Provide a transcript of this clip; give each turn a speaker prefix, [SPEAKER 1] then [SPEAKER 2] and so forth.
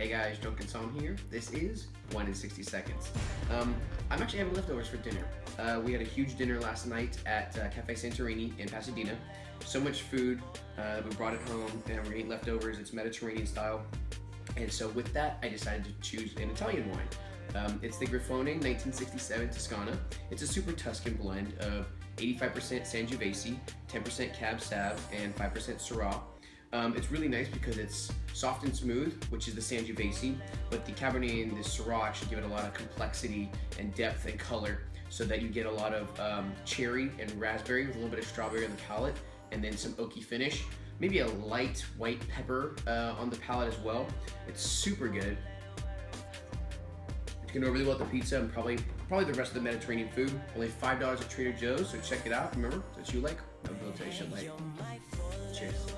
[SPEAKER 1] Hey guys, Drunken Somm here. This is Wine in 60 Seconds. Um, I'm actually having leftovers for dinner. Uh, we had a huge dinner last night at uh, Cafe Santorini in Pasadena. So much food, uh, we brought it home and we're eating leftovers. It's Mediterranean style. And so with that, I decided to choose an Italian wine. Um, it's the Grifone 1967 Toscana. It's a super Tuscan blend of 85% Sangiovese, 10% Cab Sav, and 5% Syrah. Um, it's really nice because it's soft and smooth, which is the Sangiovese, but the Cabernet and the Syrah actually give it a lot of complexity and depth and color so that you get a lot of um, cherry and raspberry with a little bit of strawberry on the palate and then some oaky finish. Maybe a light white pepper uh, on the palate as well. It's super good. It's gonna go really well with the pizza and probably probably the rest of the Mediterranean food. Only five dollars at Trader Joe's, so check it out. Remember, that you like, no like. Cheers.